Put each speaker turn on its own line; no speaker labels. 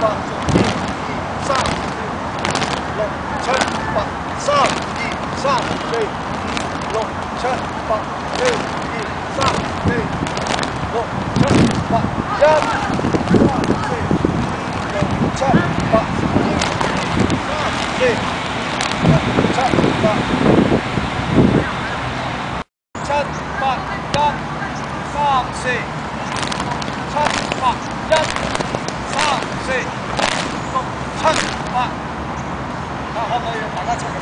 八一三六七八三二三四六七八四二三四六七八一三四六七八二三四六七八。七八一三四。看着办看好可以把它唱着